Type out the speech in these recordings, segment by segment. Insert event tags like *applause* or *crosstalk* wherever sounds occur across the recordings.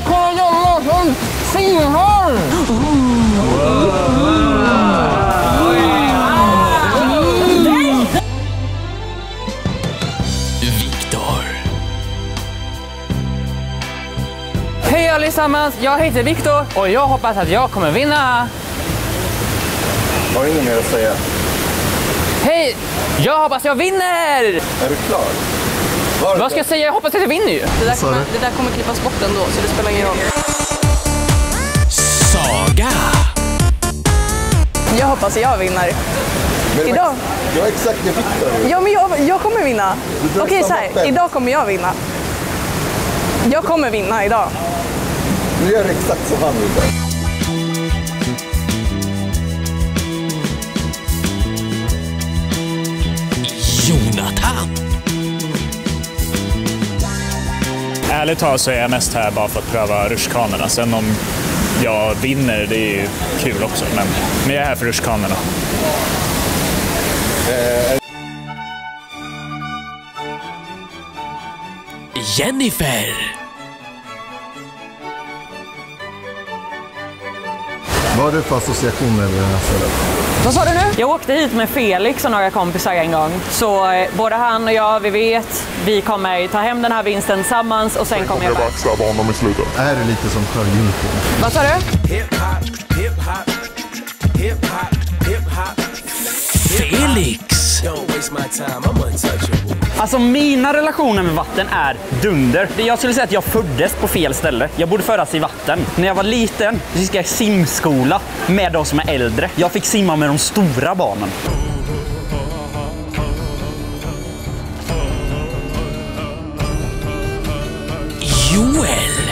kurragömma från Simhörn! Viktor. Hej allesammans, jag heter Viktor och jag hoppas att jag kommer vinna. Har du inget mer att säga? Hej, jag hoppas jag vinner! Är du klar? Vad ska jag säga? Jag hoppas att jag vinner ju. Det där, kommer, det där kommer klippas bort ändå, så det spelar ingen roll. Saga. Jag hoppas jag vinner. Men Idag? ex- Det var exakt det Ja, men jag, jag kommer vinna. Okej, så samma här. Idag kommer jag vinna. Jag kommer vinna idag. Nu gör du exakt som han gjorde. Ärligt talat så är jag mest här bara för att pröva rutschkanorna. Sen om jag vinner, det är ju kul också. Men, men jag är här för rutschkanorna. Jennifer. Vad har du för associationer med det här stället? Vad sa du nu? Jag åkte hit med Felix och några kompisar en gång. Så eh, både han och jag, vi vet, vi kommer ta hem den här vinsten tillsammans och sen kommer jag bara... backstabba honom i slutet. Är lite som sjöjungfrun? Vad sa du? Felix. Alltså mina relationer med vatten är dunder. Jag skulle säga att jag föddes på fel ställe. Jag borde födas i vatten. När jag var liten så gick jag i simskola med de som är äldre. Jag fick simma med de stora barnen. Joel.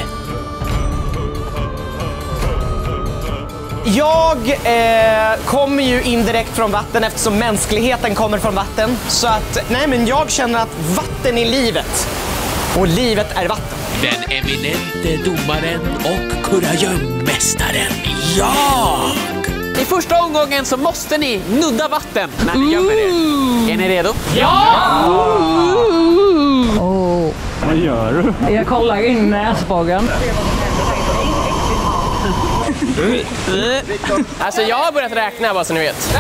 Jag eh, kommer ju indirekt från vatten eftersom mänskligheten kommer från vatten. Så att, nej men jag känner att vatten är livet. Och livet är vatten. Den eminente domaren och kurragömmästaren. Jag. I första omgången så måste ni nudda vatten när ni gömmer er. Är ni redo? Vad gör du? Jag kollar in näsborren. Alltså jag har börjat räkna bara så ni vet.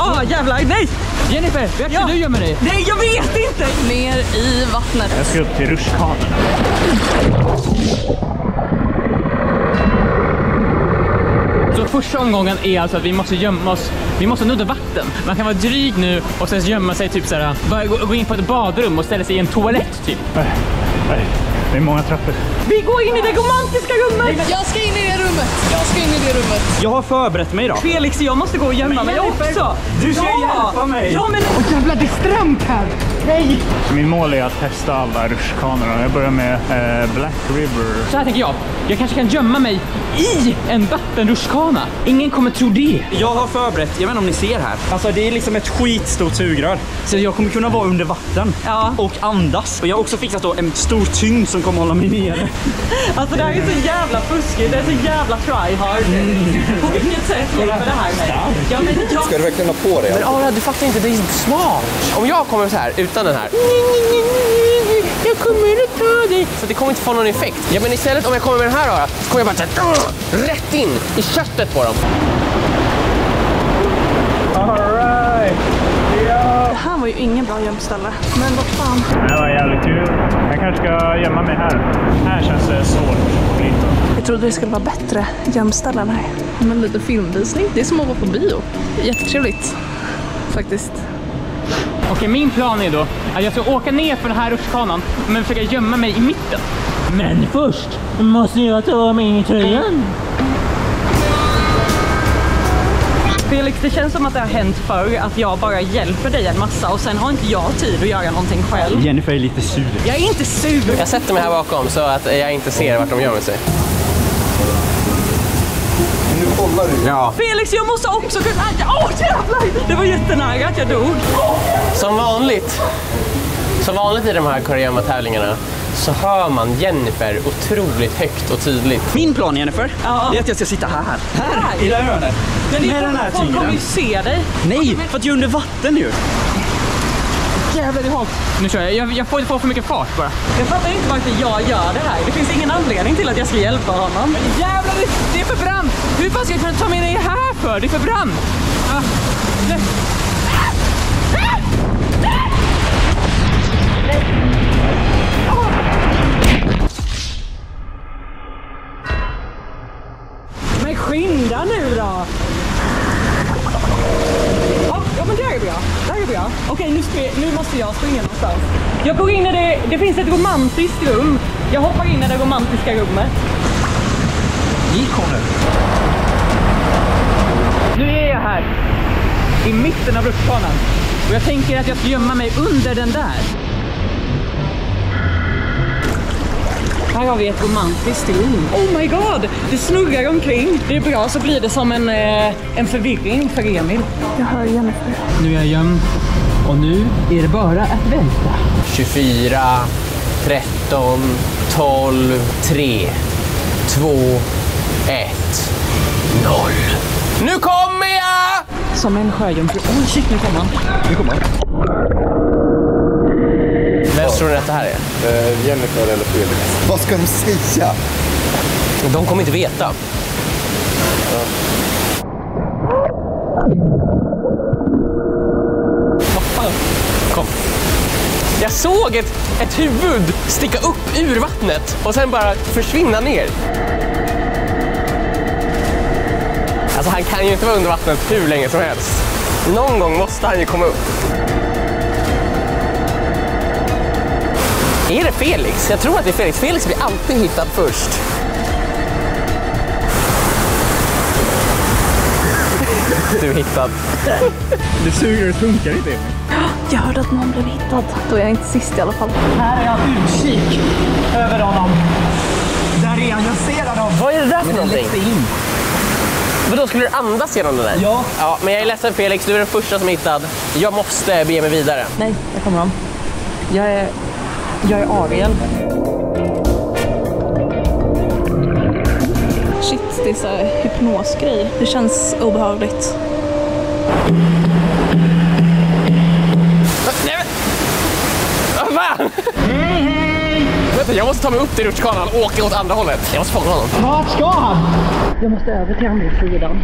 Åh jävlar, nej! Jennifer, vart ska du gömma dig? Nej, jag vet inte! Ner i vattnet. Jag ska upp till rutschkanorna. Första omgången är alltså att vi måste gömma oss, vi måste nudda vatten. Man kan vara dryg nu och sen gömma sig typ såhär, bara gå, gå in på ett badrum och ställa sig i en toalett typ. Nej, nej, det är många trappor. Vi går in i det romantiska rummet! Jag ska in i det rummet. Jag ska in i det rummet. Jag har förberett mig idag. Felix, jag måste gå och gömma mig också! Du ska hjälpa mig! Ja men... Åh jävlar, det är strömt här! Nej! Min mål är att testa alla rutschkanorna. Jag börjar med eh, Black River. Så här tänker jag, jag kanske kan gömma mig i en vattenrutschkana. Ingen kommer tro det. Jag har förberett, jag vet inte om ni ser här. Alltså det är liksom ett skitstort sugrör. Så jag kommer kunna vara under vatten Ja. och andas. Och jag har också fixat då en stor tyngd som kommer hålla mig nere. Alltså det här är så jävla fuskigt, det är så jävla tryhard. På vilket sätt hjälper det här mig? Ja, men jag... Ska du verkligen ha på dig? Men Ara, du fattar inte, det är smart. Om jag kommer så här utan den här. Jag kommer att ta dig. Så det kommer inte få någon effekt. Ja, men istället om jag kommer med den här Ara, så kommer jag bara så här, rätt in i köttet på dem. Det här var ju ingen bra gömställe. Men vad fan. Det här var jävligt kul. Jag kanske ska gömma mig här. Här känns det svårt bryta. Jag trodde det skulle vara bättre gömställen här. Men lite filmvisning. Det är som att vara på bio. Jättetrevligt. Faktiskt. Okej, min plan är då att jag ska åka ner för den här rutschkanan men försöka gömma mig i mitten. Men först måste jag ta av mig tröjan. Felix, det känns som att det har hänt förr att jag bara hjälper dig en massa och sen har inte jag tid att göra någonting själv. Jennifer är lite sur. Jag är inte sur! Jag sätter mig här bakom så att jag inte ser vart de gömmer sig. Kollar du. Ja. Felix, jag måste också kunna... Åh jävlar! Det var jättenära att jag dog. Som vanligt, som vanligt i de här kurragömma-tävlingarna så hör man Jennifer otroligt högt och tydligt. Min plan Jennifer, Ja. det är att jag ska sitta här. Här, Här? i det här hörnet. Men det Med är den här folk kommer ju tyngden. se dig. Nej, för att jag är under vatten ju. Jävlar, det är halt. Nu kör jag. Jag, jag får inte få för mycket fart bara. Jag fattar inte varför jag gör det här. Det finns ingen anledning till att jag ska hjälpa honom. Men jävlar, det, det är för brant! Hur fan ska jag kunna ta mig ner här för? Det är för brant! Ah, nej. Men skynda nu då! Ja, ja, men där är bra. Där är bra. Okej, nu, nu måste jag springa någonstans. Jag går in i det, det finns ett romantiskt rum. Jag hoppar in i det romantiska rummet. Gick hon nu? Nu är jag här. I mitten av rutschkanan. Och jag tänker att jag ska gömma mig under den där. Här har vi ett romantiskt rum. Oh my god! Det snurrar omkring. Det är bra, så blir det som en, eh, en förvirring för Emil. Jag hör Jennifer. Nu är jag gömd. Och nu är det bara att vänta. 24, 13, 12, 3, 2, 1, 0. Nu kommer jag! Som en sjöjungfru. Oj, shit, nu kommer han. Nu kommer han. Vem tror ni att det här är? Eh, Jennifer eller Felix? Vad ska de säga? De kommer inte veta. Vad såg ett, ett huvud sticka upp ur vattnet och sen bara försvinna ner. Alltså han kan ju inte vara under vattnet hur länge som helst. Någon gång måste han ju komma upp. Är det Felix? Jag tror att det är Felix. Felix blir alltid hittad först. Du är hittad. Det suger och funkar inte. Jag hörde att någon blev hittad. Då är jag inte sist i alla fall. Här är jag utkik över honom. Där är han, jag ser honom. Vad är det där för någonting? in. Vadå, skulle du andas genom det där? Ja. ja. Men jag är ledsen Felix, du är den första som är hittad. Jag måste bege mig vidare. Nej, jag kommer om. Jag är... Jag är Ariel. Shit, det är så här hypnosgrej. Det känns obehagligt. Nej men! Vad fan? Vänta, jag måste ta mig upp till rutschkanan och åka åt andra hållet. Jag måste fånga honom. Vart ska han? Jag måste över till andra sidan.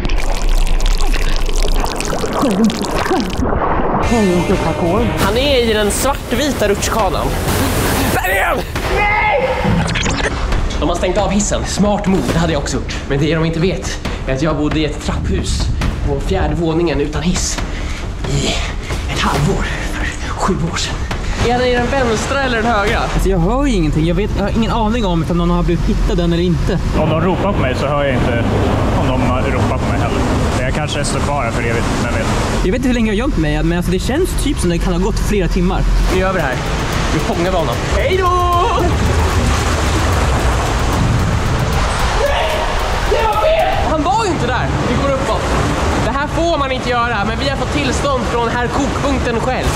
Han är i den svartvita rutschkanan. Där är han! Nej! De har stängt av hissen. Smart move, det hade jag också gjort. Men det de inte vet är att jag bodde i ett trapphus på fjärde våningen utan hiss i ett halvår för sju år sedan. Är han i den vänstra eller den högra? Alltså jag hör ju ingenting. Jag, vet, jag har ingen aning om ifall någon har blivit hittad än eller inte. Om de ropar på mig så hör jag inte om de ropar på mig heller. Jag kanske står kvar här för evigt, vem vet. Jag vet inte hur länge jag har gömt mig, men alltså det känns typ som det kan ha gått flera timmar. Nu gör vi det här. Vi honom. Hej då! Han var ju inte där! Vi går uppåt. Det här får man inte göra, men vi har fått tillstånd från herr Kokpunkten själv.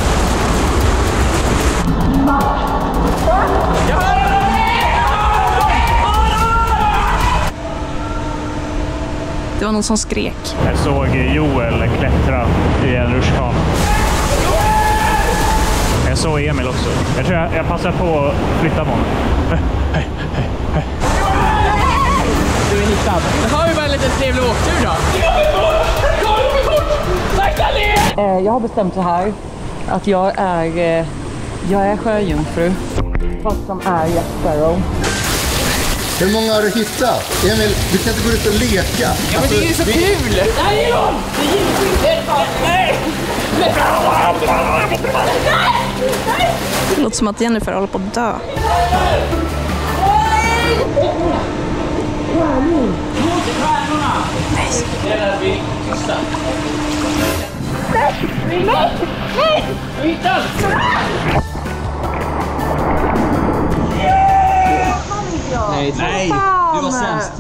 Det var någon som skrek. Jag såg Joel klättra i en rutschkana. Jag såg Emil också. Jag tror jag, jag passar på att flytta på honom. Du är hittad. Då har vi bara en liten trevlig åktur då. Eh, jag har bestämt så här att jag är, eh, jag är sjöjungfru. Fast som är Jack Sparrow. Hur många har du hittat? Emil, du kan inte gå ut och leka. Ja, men det är ju så kul! Nej, Det låter som att Jennifer håller på att dö. Nej, nej. Du var sämst.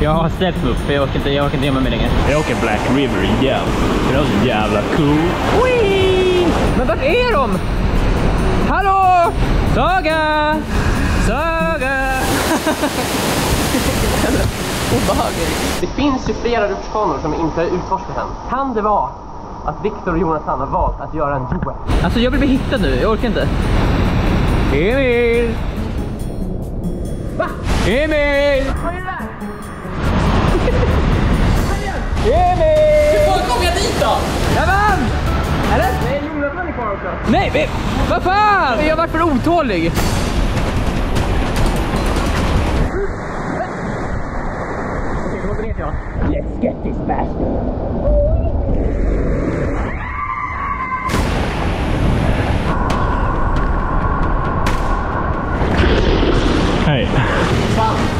Jag har ställt mig upp för jag orkar inte, jag orkar inte gömma mig längre. Jag åker Black River igen. Det är så jävla cool. Men vart är de? Hallå! Saga! Saga! *laughs* obehagligt. Det finns ju flera rutschkanor som inte är utforskade än. Kan det vara att Viktor och Jonathan har valt att göra en Joel? Alltså jag vill bli hittad nu, jag orkar inte. Emil! Va? Emil! Vad är det där? Emil! Hur fan kom jag dit då? Jag vann! Eller? Nej, Jonathan är kvar också. Nej, men, vad fan! Jag har varit för otålig. Jag. Let's get this bastard. Hej.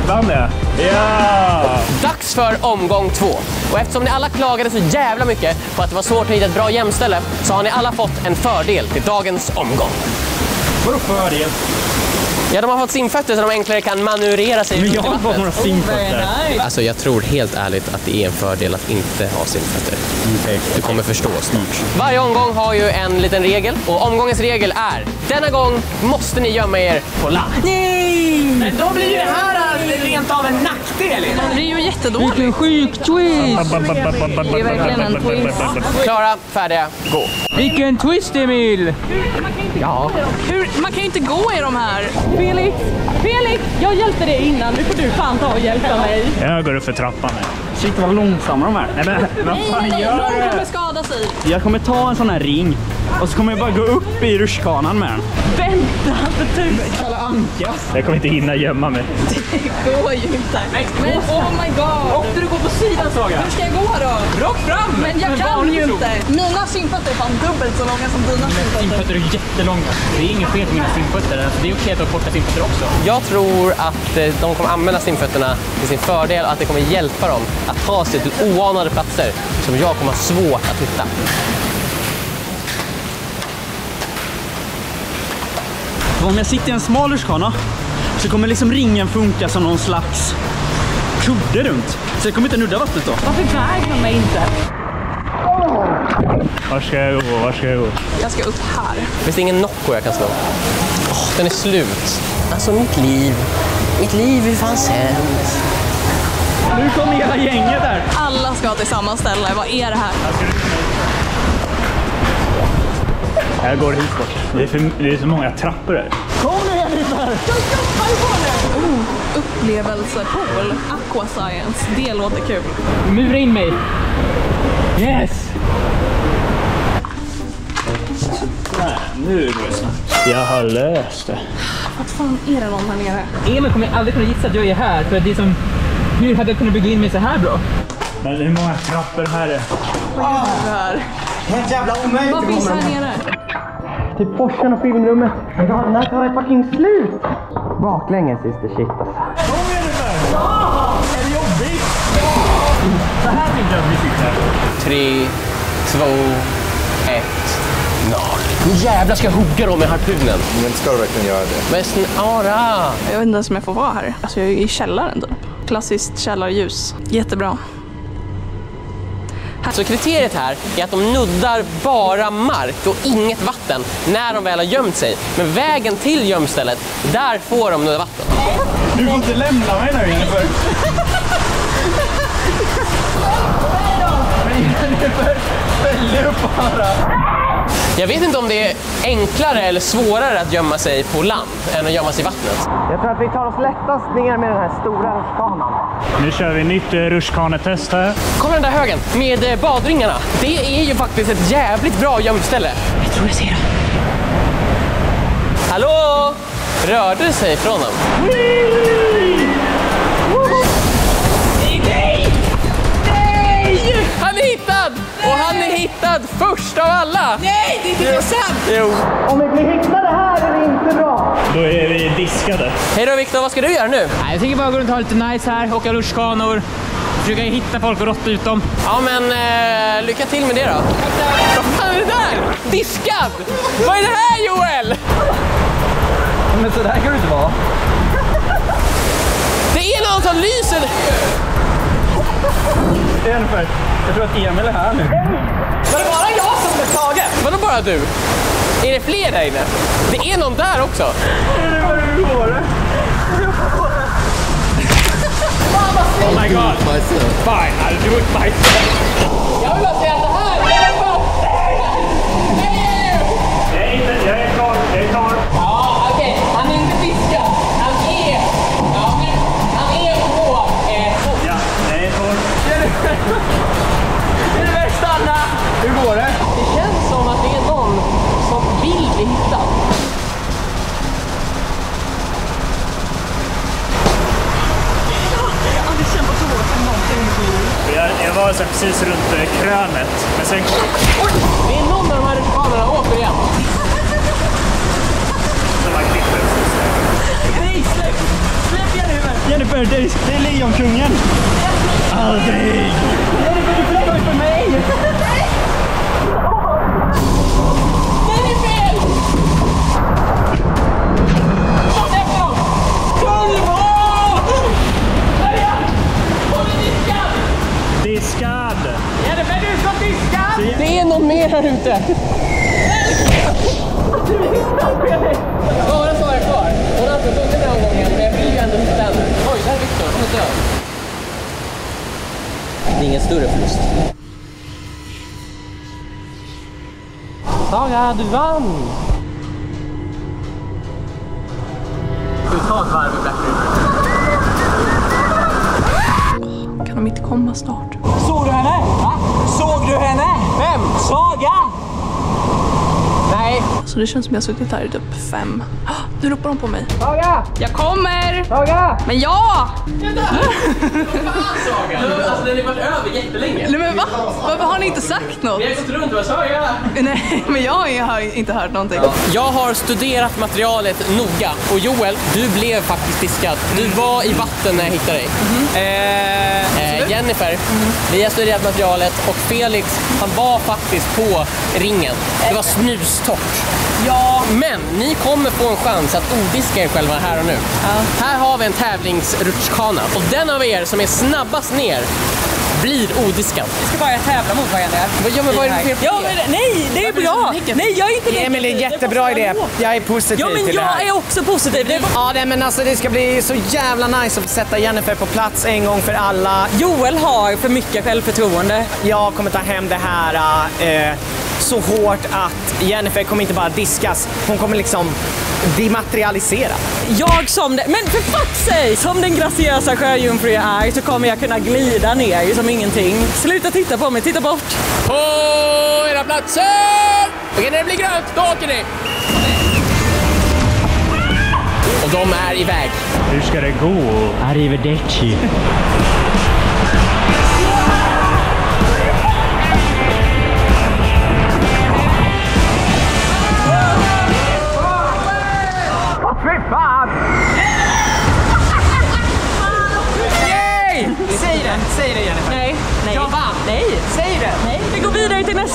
Vann jag? Ja! Dags för omgång två. Och eftersom ni alla klagade så jävla mycket på att det var svårt att hitta ett bra gömställe så har ni alla fått en fördel till dagens omgång. Vadå fördel? Ja, de har fått simfötter så de enklare kan manövrera sig Men jag i har fått några simfötter. Alltså jag tror helt ärligt att det är en fördel att inte ha simfötter. Du kommer förstå snart. Varje omgång har ju en liten regel och omgångens regel är denna gång måste ni gömma er på land. Men då blir ju det här rent av en nackdel. Det är ju jättedåligt. Vilken sjuk twist! Det är verkligen en twist. Klara, färdiga, gå. Vilken twist Emil! Hur, man kan ju inte gå i de här. Felix! Felix! Jag hjälpte dig innan, nu får du fan ta och hjälpa mig. Jag går upp för trappan nu. Shit vad långsamma de är. Nej men vad fan gör Någon du? kommer skada sig. Jag kommer ta en sån här ring och så kommer jag bara gå upp i rutschkanan med den. Vänta för tusan! Jag kommer inte hinna gömma mig. Det går ju inte. Men oh my god. Och du går på sidan Saga! Hur ska jag gå då? Rakt fram! Men jag kan ju inte. Mina simfötter är fan dubbelt så långa som dina simfötter. Simfötter är jättelånga. Det är inget fel på mina simfötter. Alltså, det är okej att ha korta simfötter också. Jag tror att eh, de kommer använda simfötterna till sin fördel och att det kommer hjälpa dem att ta sig till oanade platser som jag kommer ha svårt att hitta. Om jag sitter i en smal rutschkana så kommer liksom ringen funka som någon slags kudde runt. Så jag kommer inte nudda vattnet då. Varför väger mig inte? Var ska jag gå? Var ska jag gå? Jag ska upp här. Finns det ingen Nocco jag kan slå? Åh, den är slut. Alltså mitt liv. Mitt liv är fan sämst. Nu kommer hela gänget där. Alla ska till samma ställe. Vad är det här? Jag går hit bort. Det är, för, det är så många trappor här. Oh, upplevelsepool. Aqua science. Det låter kul. Mura in mig! Yes! Nu går det snabbt. Jag har löst det. Vad fan är det någon här nere? Emil kommer aldrig kunna gissa att jag är här. För det är som... Hur hade jag kunnat bygga in mig så här bra? Men hur många trappor här är det? Det här. Helt jävla omöjligt Vad finns här nere? Till Porschen och filmrummet. När tar det fucking slut? Baklänges is the shit alltså. Är det jobbigt? Så här vill jag att vi sitter. Tre, två, ett, noll. Nu jävlar ska jag hugga dem med harpunen. Men ska du verkligen göra det? Men snara. Jag vet inte ens om jag får vara här. Alltså jag är i källaren typ. Klassiskt källarljus. Jättebra. Så kriteriet här är att de nuddar bara mark och inget vatten när de väl har gömt sig. Men vägen till gömstället, där får de nudda vatten. Du får inte lämna mig nu Jennifer. *laughs* Jag vet inte om det är enklare eller svårare att gömma sig på land än att gömma sig i vattnet. Jag tror att vi tar oss lättast ner med den här stora rutschkanan. Nu kör vi nytt eh, rutschkanetest här. Kommer den där högen med eh, badringarna. Det är ju faktiskt ett jävligt bra gömställe. Jag tror jag ser dem. Hallå? Rörde sig från dem? Hittad först av alla! Nej, det är inte sant! Jo. Om vi blir hittade här är det inte bra. Då är vi diskade. Hej då Viktor, vad ska du göra nu? Nej, jag tänker bara gå runt och ha lite nice här, åka rutschkanor, försöka hitta folk och råtta ut dem. Ja men eh, lycka till med det då. Vad fan är det där? Diskad! Vad är det här Joel? Men så där kan det inte vara. Det är någon som lyser! Jennifer, jag tror att Emil är här nu. Var det bara jag som blev tagen? Vadå bara du? Är det fler där inne? Det är någon där också. Oh my god! Fine, I'll do it myself. Jag vill bara säga att det här, Här precis runt eh, krönet. Men sen kom Det är någon av de här rutschkanorna återigen. det var klippet. Jennifer, det är, det är Lejonkungen! Aldrig! Jennifer, du flög för mig! Diskad! Jennifer, du ska diskad! Det är någon mer här ute. Bara Sara är kvar. Hon har inte vunnit den här omgången, men jag vill ju ändå hitta henne. Oj, där är Viktor. Han är död. Det är ingen större förlust. Saga, du vann! Ska vi ta ett varv i Black River? Kan de inte komma snart? Såg du henne? Såg du henne? Vem? Saga! Nej. Alltså det känns som jag har suttit här i typ fem. Ah, Nu ropar de på mig. Saga! Jag kommer! Saga! Men ja! Alltså den har varit över jättelänge. Nej men va? Varför har ni inte sagt något? Vi har gått runt och bara Saga! Nej, men jag har inte hört någonting. Jag har studerat materialet noga och Joel, du blev faktiskt diskad. Du var i vatten när jag hittade dig. Eh, Jennifer, vi har studerat materialet och Felix, han var faktiskt på ringen. Det var snustort. Ja. Men ni kommer få en chans att odiska er själva här och nu. Här har vi en tävlingsrutschkana och den av er som är snabbast ner blir odiskad. Vi ska bara tävla mot varandra. Ja, men vad är det för fel Ja, men nej, det är bra. Nej, jag är inte negativ. Emil, det är en jättebra idé. Jag är positiv Ja, men till det här. jag är också positiv. Det är... Ja, det, men alltså det ska bli så jävla nice att sätta Jennifer på plats en gång för alla. Joel har för mycket självförtroende. Jag kommer ta hem det här eh, så hårt att Jennifer kommer inte bara diskas, hon kommer liksom dematerialisera. Jag som den, men för fuck's sake! Som den graciösa sjöjungfru jag är så kommer jag kunna glida ner som ingenting. Sluta titta på mig, titta bort. På era platser! Okej, när det blir grönt, då åker ni! Och de är iväg. Hur ska det gå? Arrivederci.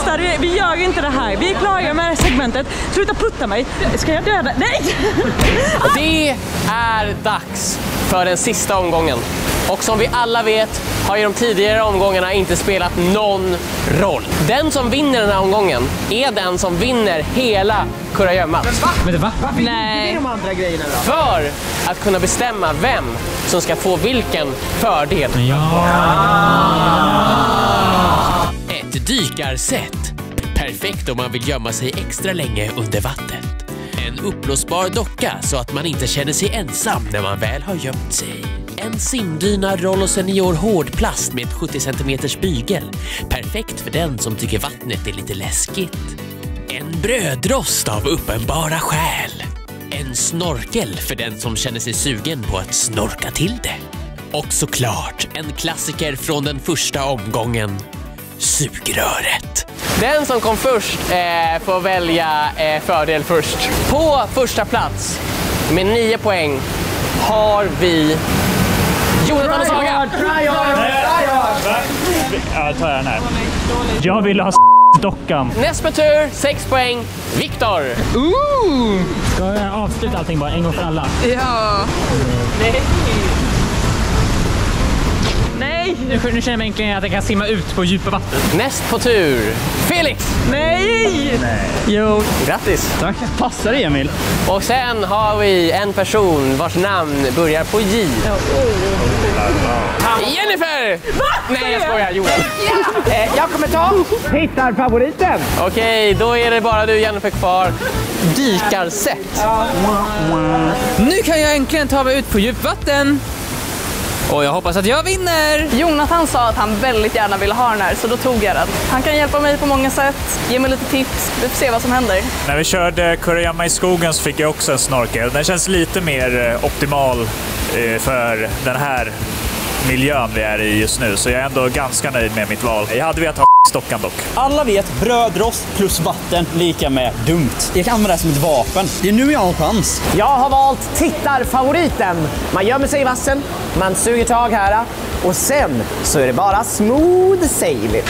Nästa. Vi, vi gör inte det här. Vi är klara med det här segmentet. Sluta putta mig. Ska jag döda? Nej! Det är dags för den sista omgången. Och som vi alla vet har ju de tidigare omgångarna inte spelat någon roll. Den som vinner den här omgången är den som vinner hela kurragömman. Men det va? Nej. de andra grejerna då? För att kunna bestämma vem som ska få vilken fördel. Ett dykarsätt. Perfekt om man vill gömma sig extra länge under vattnet. En uppblåsbar docka så att man inte känner sig ensam när man väl har gömt sig. En simdyna Rollo Senior hårdplast med 70 cm bygel. Perfekt för den som tycker vattnet är lite läskigt. En brödrost av uppenbara skäl. En snorkel för den som känner sig sugen på att snorka till det. Och såklart en klassiker från den första omgången. Sugröret. Den som kom först eh, får välja eh, fördel först. På första plats med nio poäng har vi Jonathan och Saga. Ja, jag tar den här. Jag vill ha dockan. Näst på tur, sex poäng, Viktor. Ska jag avsluta allting bara en gång för alla? Ja. Nej! Nu, nu känner jag mig äntligen att jag kan simma ut på djupa vatten. Näst på tur, Felix! Nej! Nej. Jo. Grattis! Tack. Passar Emil. Och sen har vi en person vars namn börjar på J. Jennifer! Va? Nej, jag skojar. Jonas. Eh, jag kommer ta hittarfavoriten. Okej, då är det bara du Jennifer kvar. Dykarsätt. Nu kan jag äntligen ta mig ut på djupvatten. Och jag hoppas att jag vinner. Jonathan sa att han väldigt gärna ville ha den här, så då tog jag den. Han kan hjälpa mig på många sätt, ge mig lite tips. Vi får se vad som händer. När vi körde Kurragömma i skogen så fick jag också en snorkel. Den känns lite mer eh, optimal eh, för den här miljön vi är i just nu, så jag är ändå ganska nöjd med mitt val. Jag hade velat ha stockan dock. Alla vet brödrost plus vatten lika med dumt. Jag kan använda det som ett vapen. Det är nu jag har en chans. Jag har valt tittarfavoriten. Man gömmer sig i vassen, man suger tag här och sen så är det bara smooth sailing.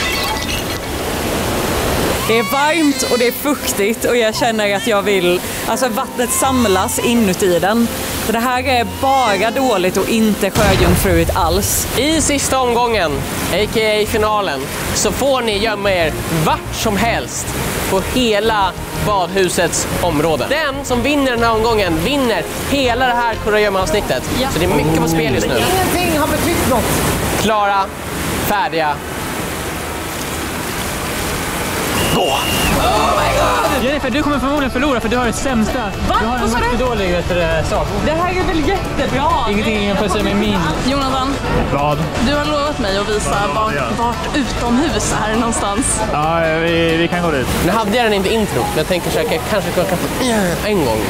Det är varmt och det är fuktigt och jag känner att jag vill, alltså vattnet samlas inuti den. Så det här är bara dåligt och inte sjöjungfruigt alls. I sista omgången, a.k.a. finalen, så får ni gömma er vart som helst på hela badhusets område. Den som vinner den här omgången vinner hela det här kurragömma-avsnittet. Så det är mycket på spel just nu. Ingenting har betytt något. Klara, färdiga, gå! Jennifer, du kommer förmodligen förlora för du har det sämsta. Va? Du har en jättedålig vet du, sak. Det här är väl jättebra? Ingenting jämfört med min. Jonathan, Vad? du har lovat mig att visa vart, vart utomhus är någonstans. Ja, vi, vi kan gå dit. Nu hade jag den inte intro, men jag tänker så här, jag kanske kan få en gång.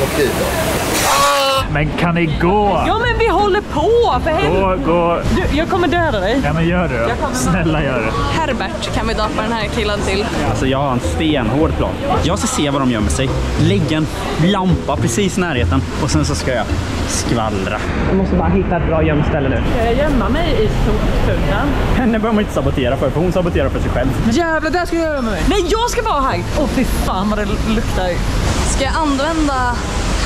Men kan ni gå? Ja men vi håller på för. Gå, gå. Du, jag kommer döda dig. Ja, men gör det då. Snälla gör det. Herbert kan vi döpa den här killen till. Alltså jag har en stenhård plan. Jag ska se var de gömmer sig. Lägga en lampa precis i närheten och sen så ska jag skvallra. Jag måste bara hitta ett bra gömställe nu. Ska jag gömma mig i soptunnan? Henne behöver man inte sabotera för, för hon saboterar för sig själv. Jävlar, där ska jag göra mig. Nej, jag ska vara här! Åh fy fan vad det luktar. Ska jag använda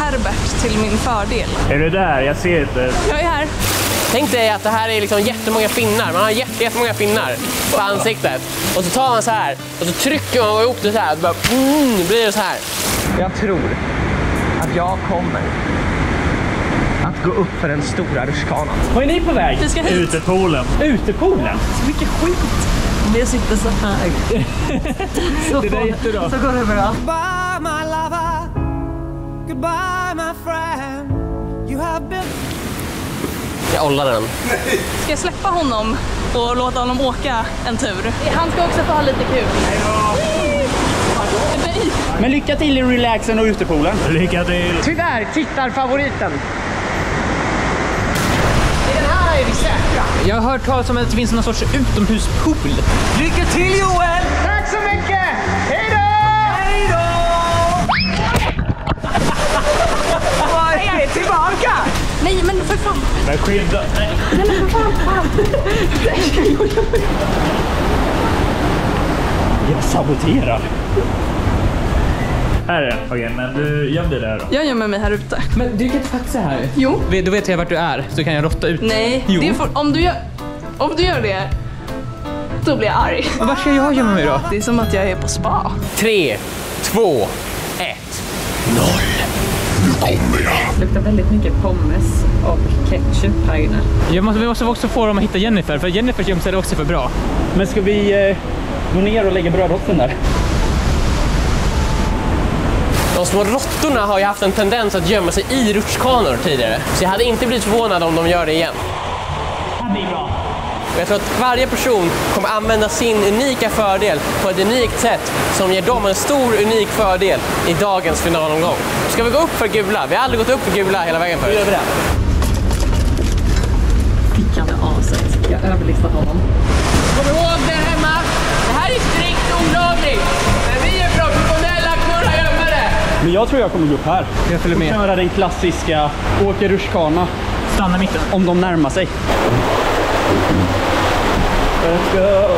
Herbert till min fördel? Är du där? Jag ser inte. Jag är här. Tänk dig att det här är liksom jättemånga finnar. Man har jätte, jättemånga finnar på ansiktet. Och så tar man så här och så trycker man ihop det så här. Och bara, mm, blir det så här. Jag tror att jag kommer att gå upp för den stora rutschkanan. Var är ni på väg? Vi ska hit. Utepoolen. Utepoolen? Så mycket skit. Om jag sitter så här. så, *laughs* Det där är jättebra. så går det bra. Goodbye, my friend. You have been. Jag ollar den. Ska jag släppa honom och låta honom åka en tur? Han ska också få ha lite kul. Men lycka till i relaxen och utepoolen. Lycka till. Tyvärr, tittarfavoriten. I den här är vi säkra. Jag har hört talas om att det finns någon sorts utomhuspool. Lycka till Joel! Tillbaka! Nej, men för fan. Men skynda. Nej, men för fan. fan. Jag saboterar. Här är den. Okej, men du göm dig där då. Jag gömmer mig här ute. Men du kan inte faxa här. Jo. Vet- Då vet jag vart du är, så kan jag rotta ut dig. Nej, Jo. det får, om, du gör, om du gör det, då blir jag arg. Var ska jag gömma mig då? Det är som att jag är på spa. Tre, två, ett. Det luktar väldigt mycket pommes och ketchup här inne. Jag måste, vi måste också få dem att hitta Jennifer, för Jennifers gömställe är också för bra. Men ska vi eh, gå ner och lägga brödrosten där? De små råttorna har ju haft en tendens att gömma sig i rutschkanor tidigare. Så jag hade inte blivit förvånad om de gör det igen. Det är bra. Och jag tror att varje person kommer använda sin unika fördel på ett unikt sätt som ger dem en stor unik fördel i dagens finalomgång. Ska vi gå upp för gula? Vi har aldrig gått upp för gula hela vägen förut. Pickande aset. Jag överlistar honom. Kom ihåg där hemma, det här är strikt olagligt. Men vi är professionella kurragömmare. Men jag tror jag kommer gå upp här. Jag följer Och med. köra den klassiska åker rutschkana Stanna i mitten. om de närmar sig. Let's go!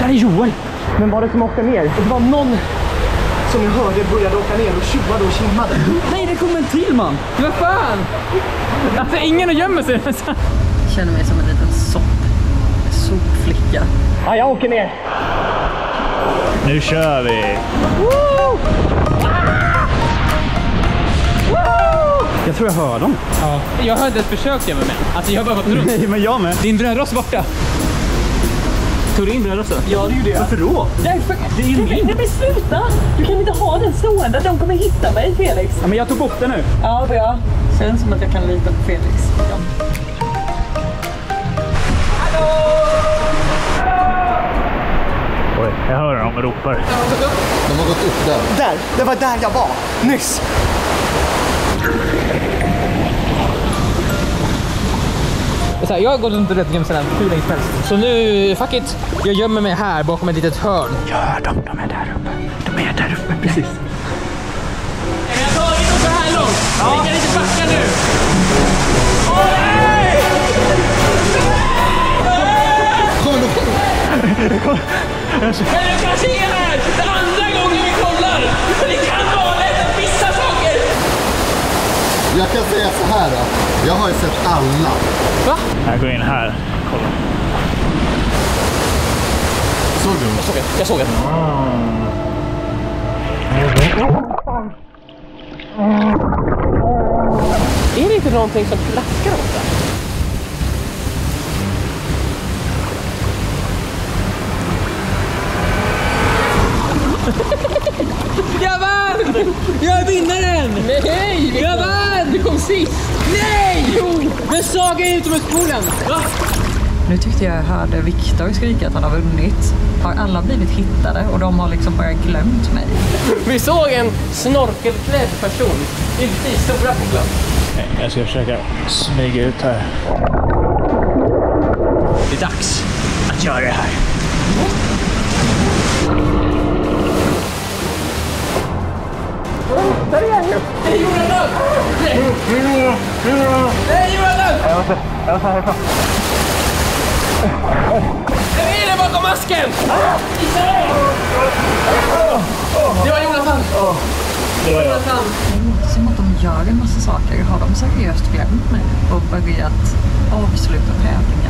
Där är Joel! Men var det som åkte ner? Det var någon som jag hörde började åka ner och tjoade och tjimmade. Nej, det kom en till man! Vad fan! Alltså ingen gömmer sig. känner mig som en liten sopp. Sopflicka. Ja, jag åker ner. Nu kör vi! Jag tror jag hör dem. Ja. Jag har inte ens försökt gömma mig. Alltså jag har bara gått runt. Nej, men jag med. Din brödrost är borta. Tog du in brödrosten? Ja, det är ju det. Varför då? Därför... Det är Nej, men sluta! Du kan inte ha den stående. De kommer hitta mig, Felix. Ja, men jag tog bort den nu. Ja, bra. Känns som att jag kan lita på Felix. Ja. Oj, jag hör dem ropar. De har gått upp där. Där, det var där jag var. Nyss. Så här, jag har gått runt och rätt gömt sedan hur länge som helst. Så nu, fuck it. Jag gömmer mig här bakom ett litet hörn. Jag hör dem. De är där uppe. De är där uppe, precis. Vi har tagit oss så här långt. Vi kan inte backa nu. Men du kan se här! Det är andra gången vi kollar! Jag kan säga så här. då. Jag har ju sett alla. Va? Jag går in här. Kolla. Såg du? Jag såg det. Jag såg det. Är det inte någonting som plaskar ofta? Jag vann! Jag är vinnaren! Nej! Men Saga är utomhuspoolen! Va? Nu tyckte jag hörde Viktor skrika att han har vunnit. Har alla blivit hittade och de har liksom bara glömt mig? Vi såg en snorkelklädd person ute i stora poolen. Nej, Jag ska försöka smyga ut här. Det är dags att göra det här. Där är han ju! Det är Jonathan! Nej! Nej, Jonathan! Jag måste, jag måste härifrån. Vem är det bakom masken? Det var Jonathan! Det var. Jonathan! Som att de gör en massa saker. Har de seriöst glömt mig och börjat avsluta tävlingen?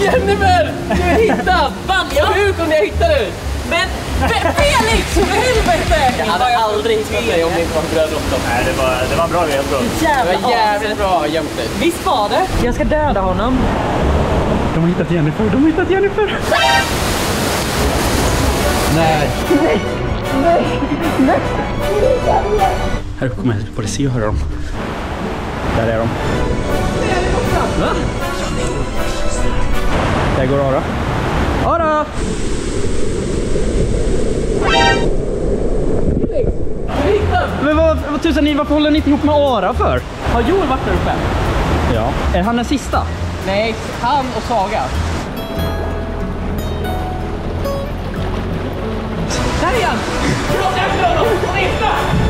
Jennifer! Du är hittad! Vann jag? Hur kunde jag hitta dig? Men Felix, för helvete! Jag hade aldrig hittat dig om det inte var för brödrosten. Nej, det var, det var bra ledtråd. Det var jävligt bra gömt dig. Visst var det? Jag ska döda honom. De har hittat Jennifer. De har hittat Jennifer. Nej. Här uppe kommer jag både se och höra dem. Där är de. Va? Där går Ara. Ara! Men vad, vad tusan ni, varför håller ni inte ihop med Ara för? Har Joel varit där uppe? Ja. Är han den sista? Nej, han och Saga. Där är han! Plocka efter honom! Rifta!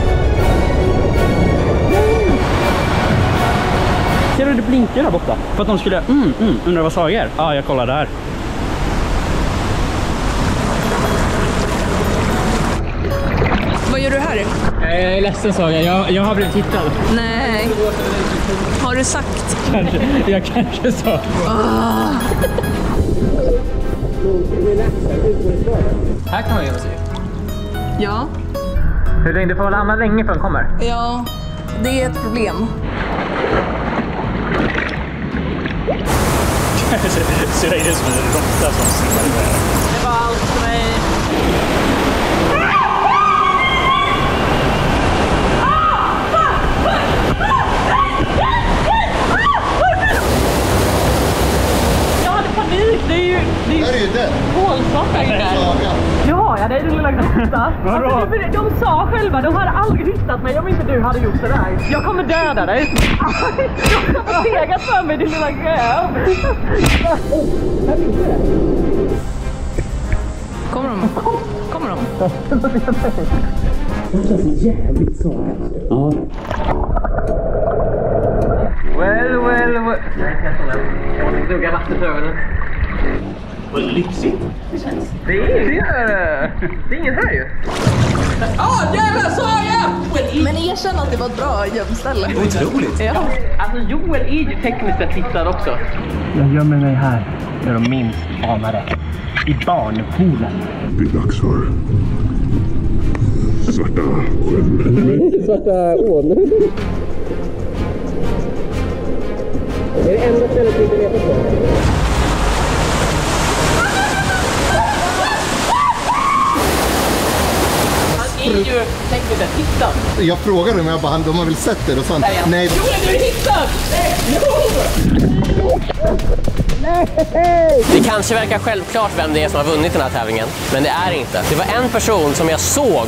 Blinkar där borta? För att de skulle, mm, mm, undrar vad Saga är? Ja, jag kollar där. Vad gör du här? Jag är ledsen Saga, jag, jag har blivit hittad. Nej. Har du sagt? Kanske, jag kanske sa. Här kan man gömma sig. Ja. Hur länge? Du får hålla andan länge för den kommer. Ja, det är ett problem. *laughs* Ser det ut som en råtta som simmar iväg. Det var allt för mig. Jag hade panik. Det är ju... Det är ju hålsvart där. Saga. Har jag dig din lilla grotta. *laughs* Vadå? Alltså, de, de sa själva, de hade aldrig hittat mig om inte du hade gjort det där. Jag kommer döda dig. *laughs* Du har segat för mig din lilla röv. Kommer de? Kommer de? Well, well, well. Dugga vatten för ögonen. Vad lyxigt. Det är det. Det är ingen här ju. Åh, jävlar sa jag! Men erkänn att det var ett bra gömställe. Otroligt. Ja. Alltså Joel är ju tekniskt sett hittad också. Jag gömmer mig här där de minst anar det. I barnpoolen. Det är dags för Svarta ån. Svarta ån. Det är det enda stället vi inte letar på. Han är ju tekniskt sett hittad. Jag frågade om jag bara, de har väl sett det? Och sa han, han. nej. Joel, du är hittad! Det kanske verkar självklart vem det är som har vunnit den här tävlingen, men det är inte. Det var en person som jag såg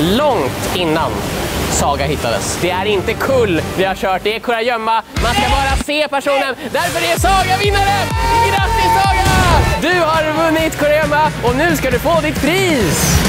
långt innan Saga hittades. Det är inte kull vi har kört, det är kurragömma. Man ska bara se personen, därför är Saga vinnaren! Grattis Saga! Du har vunnit kurragömma och nu ska du få ditt pris!